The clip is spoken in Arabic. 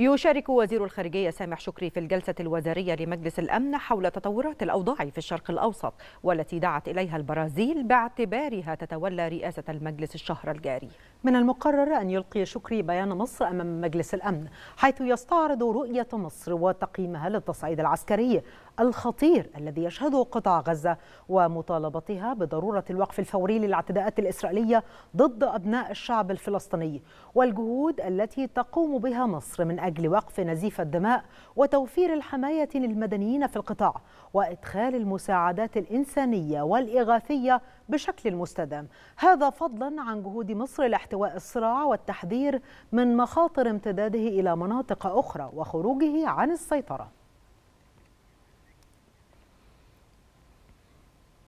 يشارك وزير الخارجية سامح شكري في الجلسة الوزارية لمجلس الأمن حول تطورات الأوضاع في الشرق الأوسط والتي دعت إليها البرازيل باعتبارها تتولى رئاسة المجلس الشهر الجاري. من المقرر أن يلقي شكري بيان مصر أمام مجلس الأمن حيث يستعرض رؤية مصر وتقييمها للتصعيد العسكري الخطير الذي يشهده قطاع غزة ومطالبتها بضرورة الوقف الفوري للاعتداءات الإسرائيلية ضد أبناء الشعب الفلسطيني والجهود التي تقوم بها مصر من أجل وقف نزيف الدماء وتوفير الحماية للمدنيين في القطاع وإدخال المساعدات الإنسانية والإغاثية بشكل مستدام. هذا فضلا عن جهود مصر لاحتواء الصراع والتحذير من مخاطر امتداده إلى مناطق أخرى وخروجه عن السيطرة.